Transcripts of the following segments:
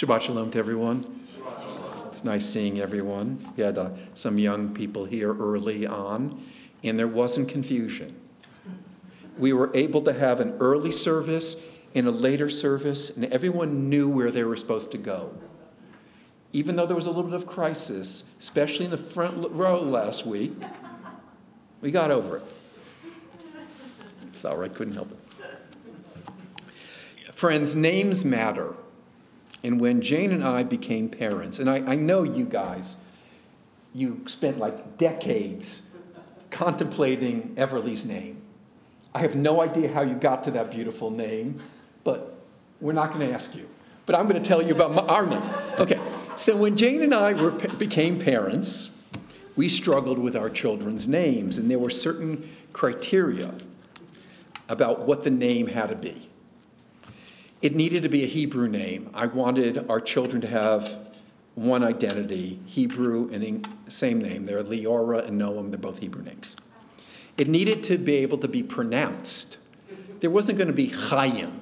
Shabbat Shalom to everyone. It's nice seeing everyone. We had uh, some young people here early on, and there wasn't confusion. We were able to have an early service and a later service, and everyone knew where they were supposed to go. Even though there was a little bit of crisis, especially in the front row last week, we got over it. All right, couldn't help it. Friends, names matter. And when Jane and I became parents, and I, I know you guys, you spent like decades contemplating Everly's name. I have no idea how you got to that beautiful name, but we're not going to ask you. But I'm going to tell you about my, our name. Okay, so when Jane and I were, became parents, we struggled with our children's names, and there were certain criteria about what the name had to be. It needed to be a Hebrew name. I wanted our children to have one identity, Hebrew and same name. They're Leora and Noam, they're both Hebrew names. It needed to be able to be pronounced. There wasn't going to be Chaim.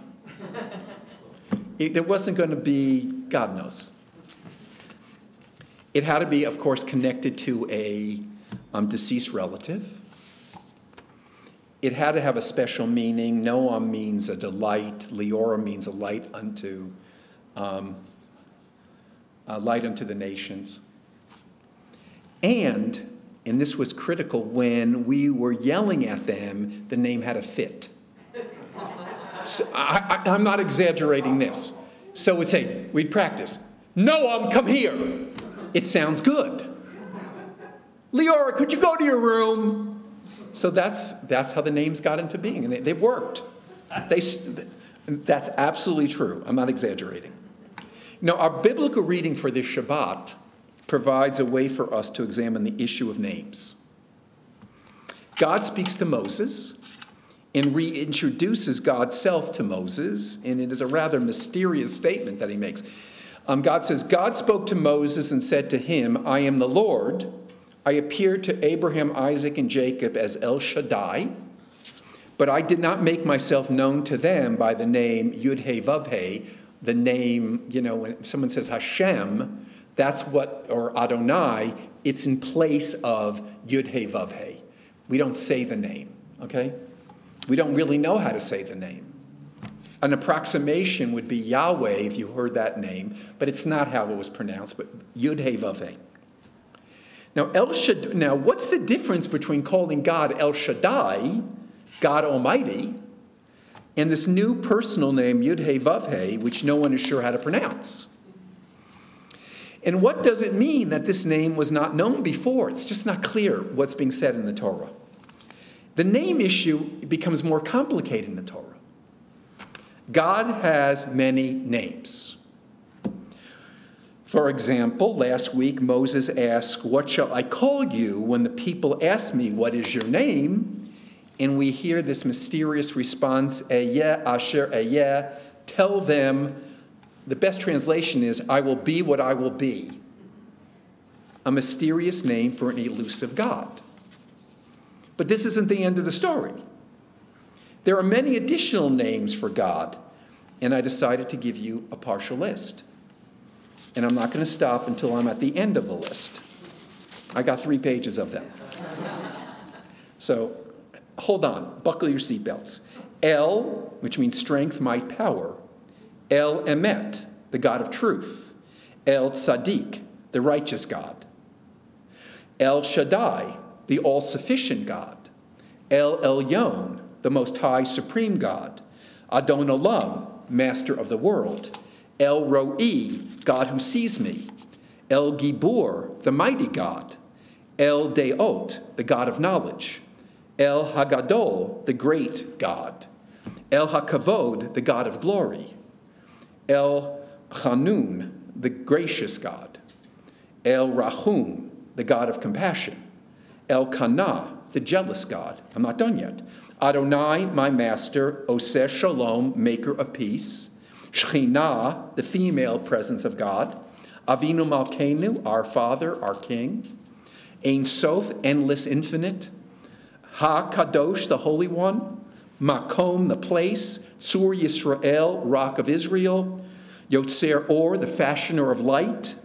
There wasn't going to be, God knows. It had to be, of course, connected to a um, deceased relative it had to have a special meaning. Noam means a delight. Leora means a light unto, um, a light unto the nations. And, and this was critical, when we were yelling at them, the name had a fit. So I, I'm not exaggerating this. So we'd say, we'd practice, Noam, come here. It sounds good. Leora, could you go to your room? So that's, that's how the names got into being, and they, they've worked. They, that's absolutely true. I'm not exaggerating. Now, our biblical reading for this Shabbat provides a way for us to examine the issue of names. God speaks to Moses and reintroduces God's self to Moses, and it is a rather mysterious statement that he makes. Um, God says, God spoke to Moses and said to him, I am the Lord I appeared to Abraham, Isaac, and Jacob as El Shaddai, but I did not make myself known to them by the name Yud He Vav He, the name, you know, when someone says Hashem, that's what, or Adonai, it's in place of Yud He Vav He. We don't say the name, okay? We don't really know how to say the name. An approximation would be Yahweh if you heard that name, but it's not how it was pronounced, but Yud He Vav He. Now, El Shaddai, now, what's the difference between calling God El Shaddai, God Almighty, and this new personal name, Yud He Vav He, which no one is sure how to pronounce? And what does it mean that this name was not known before? It's just not clear what's being said in the Torah. The name issue becomes more complicated in the Torah. God has many names. For example, last week Moses asked, What shall I call you when the people ask me, What is your name? And we hear this mysterious response, Ehyeh Asher Ehyeh, tell them, the best translation is, I will be what I will be. A mysterious name for an elusive God. But this isn't the end of the story. There are many additional names for God, and I decided to give you a partial list and I'm not going to stop until I'm at the end of the list. I got three pages of them. So hold on, buckle your seatbelts. El, which means strength, might, power. El Emet, the God of truth. El Tzaddik, the righteous God. El Shaddai, the all sufficient God. El Elyon, the most high supreme God. Adon Olam, master of the world. El Roi, God who sees me. El Gibor, the mighty God. El Deot, the God of knowledge. El Hagadol, the great God. El Hakavod, the God of glory. El Chanun, the gracious God. El Rahum, the God of compassion. El Kana, the jealous God. I'm not done yet. Adonai, my master, Oseh Shalom, maker of peace. Shekhinah, the female presence of God. Avinu Malkeinu, our Father, our King. Ein Sof, endless, infinite. Ha Kadosh, the Holy One. Makom, the place. Tzur Yisrael, Rock of Israel. Yotzer Or, the fashioner of light.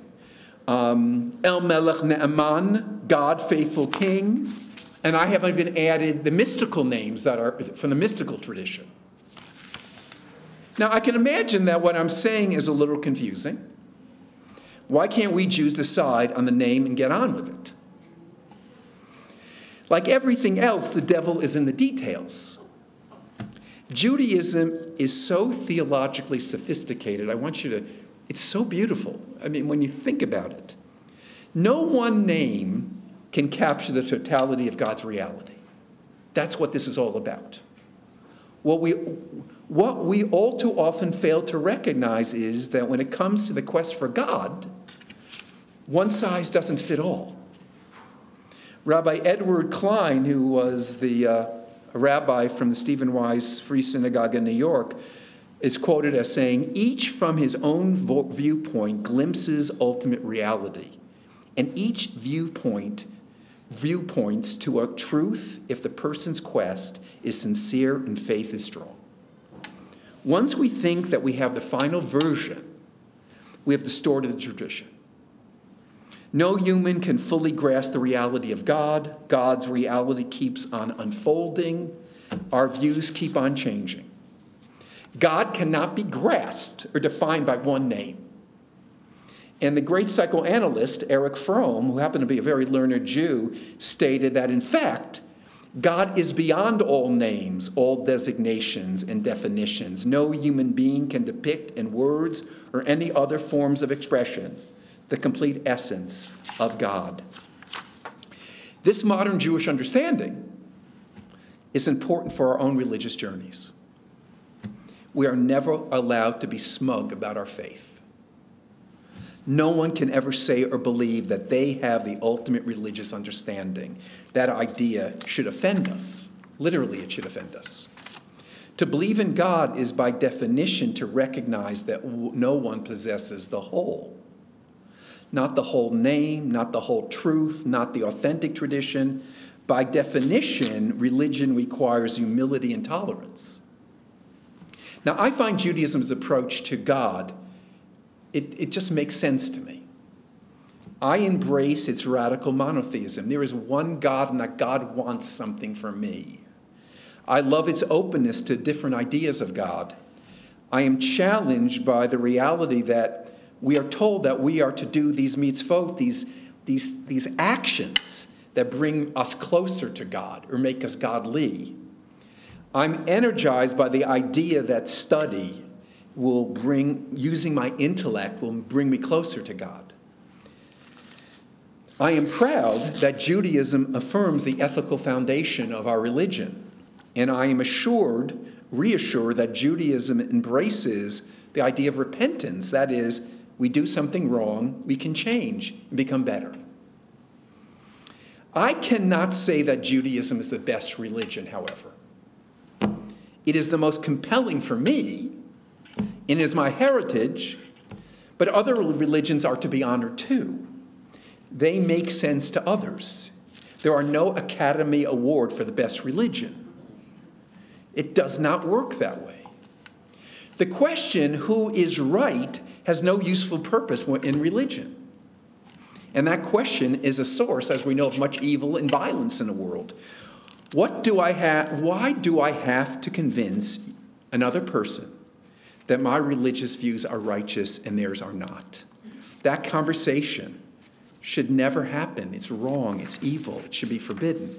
Um, El Melech Ne'aman, God, faithful king. And I haven't even added the mystical names that are from the mystical tradition. Now, I can imagine that what I'm saying is a little confusing. Why can't we Jews decide on the name and get on with it? Like everything else, the devil is in the details. Judaism is so theologically sophisticated. I want you to, it's so beautiful. I mean, when you think about it, no one name can capture the totality of God's reality. That's what this is all about. What we, what we all too often fail to recognize is that when it comes to the quest for God, one size doesn't fit all. Rabbi Edward Klein, who was the uh, rabbi from the Stephen Wise Free Synagogue in New York, is quoted as saying, Each from his own viewpoint glimpses ultimate reality, and each viewpoint viewpoints to a truth if the person's quest is sincere and faith is strong. Once we think that we have the final version, we have distorted the tradition. No human can fully grasp the reality of God. God's reality keeps on unfolding. Our views keep on changing. God cannot be grasped or defined by one name. And the great psychoanalyst Eric Fromm, who happened to be a very learned Jew, stated that in fact, God is beyond all names, all designations and definitions. No human being can depict in words or any other forms of expression the complete essence of God. This modern Jewish understanding is important for our own religious journeys. We are never allowed to be smug about our faith. No one can ever say or believe that they have the ultimate religious understanding. That idea should offend us. Literally, it should offend us. To believe in God is by definition to recognize that no one possesses the whole not the whole name, not the whole truth, not the authentic tradition. By definition, religion requires humility and tolerance. Now, I find Judaism's approach to God, it, it just makes sense to me. I embrace its radical monotheism. There is one God, and that God wants something from me. I love its openness to different ideas of God. I am challenged by the reality that we are told that we are to do these mitzvot, these, these, these actions that bring us closer to God or make us godly. I'm energized by the idea that study will bring, using my intellect, will bring me closer to God. I am proud that Judaism affirms the ethical foundation of our religion, and I am assured, reassured that Judaism embraces the idea of repentance, that is, we do something wrong, we can change and become better. I cannot say that Judaism is the best religion, however. It is the most compelling for me, and is my heritage, but other religions are to be honored too. They make sense to others. There are no Academy Award for the best religion. It does not work that way. The question, who is right, has no useful purpose in religion. And that question is a source, as we know, of much evil and violence in the world. What do I have, why do I have to convince another person that my religious views are righteous and theirs are not? That conversation should never happen. It's wrong, it's evil, it should be forbidden.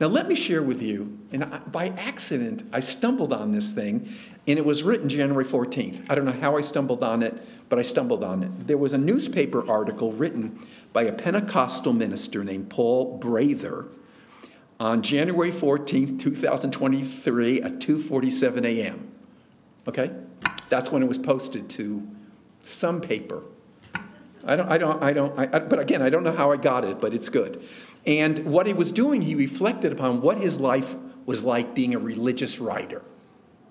Now, let me share with you, and I, by accident, I stumbled on this thing, and it was written January 14th. I don't know how I stumbled on it, but I stumbled on it. There was a newspaper article written by a Pentecostal minister named Paul Prather on January 14th, 2023 at 2:47 a.m. Okay? That's when it was posted to some paper. I don't, I don't, I don't, I, but again, I don't know how I got it, but it's good. And what he was doing, he reflected upon what his life was like being a religious writer.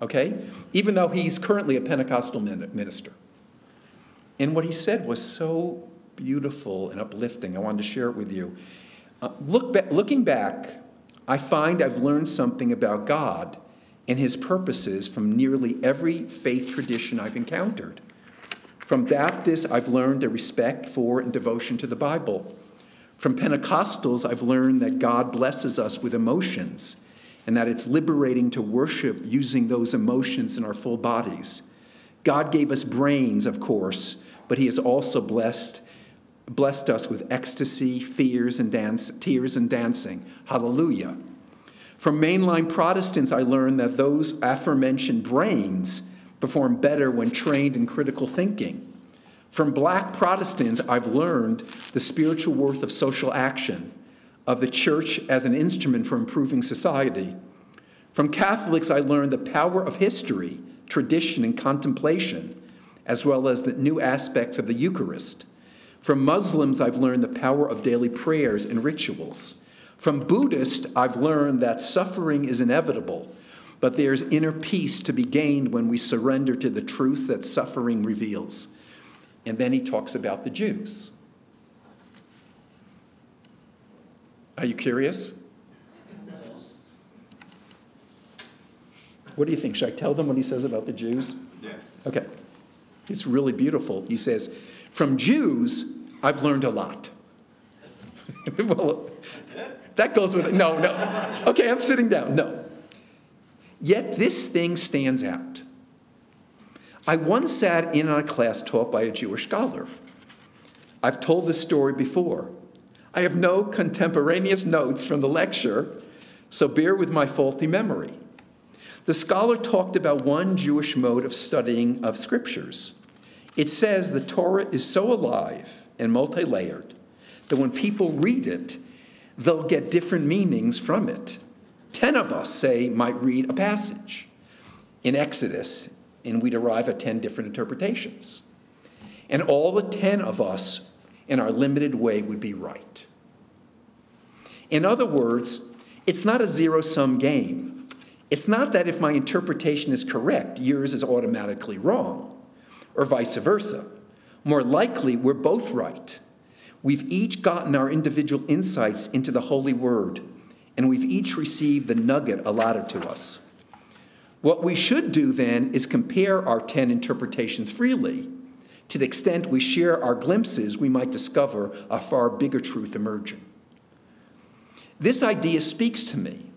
Okay? Even though he's currently a Pentecostal minister. And what he said was so beautiful and uplifting. I wanted to share it with you. Uh, look ba- looking back, I find I've learned something about God and his purposes from nearly every faith tradition I've encountered. From Baptists, I've learned a respect for and devotion to the Bible. From Pentecostals, I've learned that God blesses us with emotions and that it's liberating to worship using those emotions in our full bodies. God gave us brains, of course, but He has also blessed, blessed us with ecstasy, fears, and dance, tears and dancing. Hallelujah. From mainline Protestants, I learned that those aforementioned brains perform better when trained in critical thinking. From black Protestants, I've learned the spiritual worth of social action, of the church as an instrument for improving society. From Catholics, I learned the power of history, tradition, and contemplation, as well as the new aspects of the Eucharist. From Muslims, I've learned the power of daily prayers and rituals. From Buddhist, I've learned that suffering is inevitable, but there's inner peace to be gained when we surrender to the truth that suffering reveals. And then he talks about the Jews. Are you curious? What do you think? Should I tell them what he says about the Jews? Yes. Okay. It's really beautiful. He says, From Jews, I've learned a lot. well, that goes with it. No, no. Okay, I'm sitting down. No. Yet this thing stands out. I once sat in on a class taught by a Jewish scholar. I've told this story before. I have no contemporaneous notes from the lecture, so bear with my faulty memory. The scholar talked about one Jewish mode of studying of scriptures. It says the Torah is so alive and multi layered that when people read it, they'll get different meanings from it. Ten of us, say, might read a passage in Exodus, and we'd arrive at 10 different interpretations. And all the 10 of us, in our limited way, would be right. In other words, it's not a zero sum game. It's not that if my interpretation is correct, yours is automatically wrong, or vice versa. More likely, we're both right. We've each gotten our individual insights into the Holy Word, and we've each received the nugget allotted to us. What we should do then is compare our 10 interpretations freely. To the extent we share our glimpses, we might discover a far bigger truth emerging. This idea speaks to me.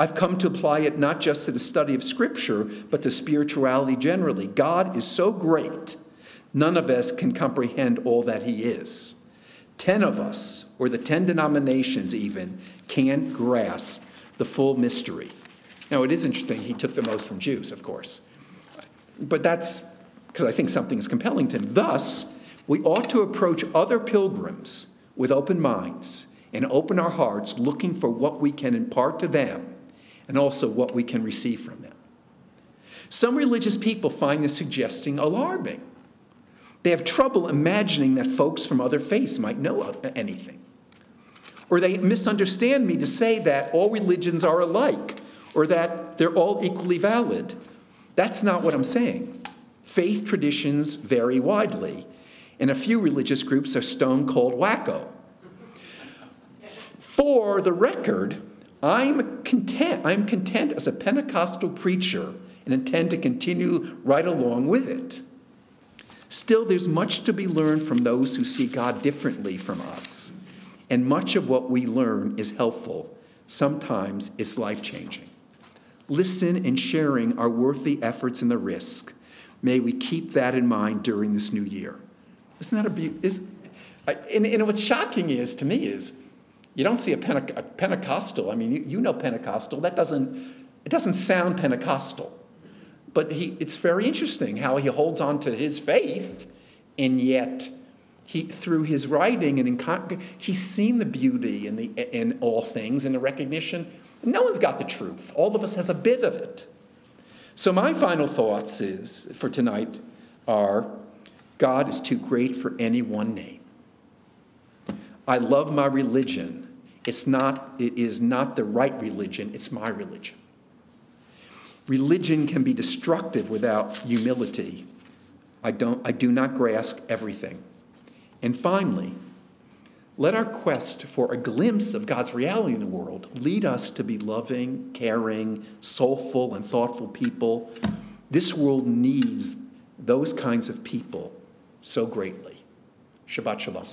I've come to apply it not just to the study of Scripture, but to spirituality generally. God is so great, none of us can comprehend all that He is. Ten of us, or the ten denominations even, can't grasp the full mystery. Now, it is interesting, he took the most from Jews, of course. But that's because I think something is compelling to him. Thus, we ought to approach other pilgrims with open minds and open our hearts looking for what we can impart to them and also what we can receive from them. Some religious people find this suggesting alarming. They have trouble imagining that folks from other faiths might know anything. Or they misunderstand me to say that all religions are alike or that they're all equally valid. That's not what I'm saying. Faith traditions vary widely, and a few religious groups are stone cold wacko. For the record, I'm content. I'm content as a Pentecostal preacher and intend to continue right along with it. Still, there's much to be learned from those who see God differently from us. And much of what we learn is helpful. Sometimes it's life changing. Listen and sharing are worth the efforts and the risk. May we keep that in mind during this new year. Isn't that a beauty? And, and what's shocking is, to me, is you don't see a, Pente- a Pentecostal. I mean, you, you know Pentecostal. That doesn't, it doesn't sound Pentecostal. But he, it's very interesting how he holds on to his faith, and yet he, through his writing and in, he's seen the beauty in, the, in all things and the recognition. No one's got the truth. All of us has a bit of it. So my final thoughts is for tonight are God is too great for any one name. I love my religion. It's not, it is not the right religion, it's my religion. Religion can be destructive without humility. I, don't, I do not grasp everything. And finally, let our quest for a glimpse of God's reality in the world lead us to be loving, caring, soulful, and thoughtful people. This world needs those kinds of people so greatly. Shabbat Shalom.